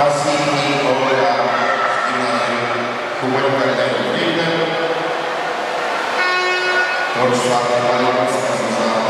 passivi ora in comunità del film, non so, ma non so,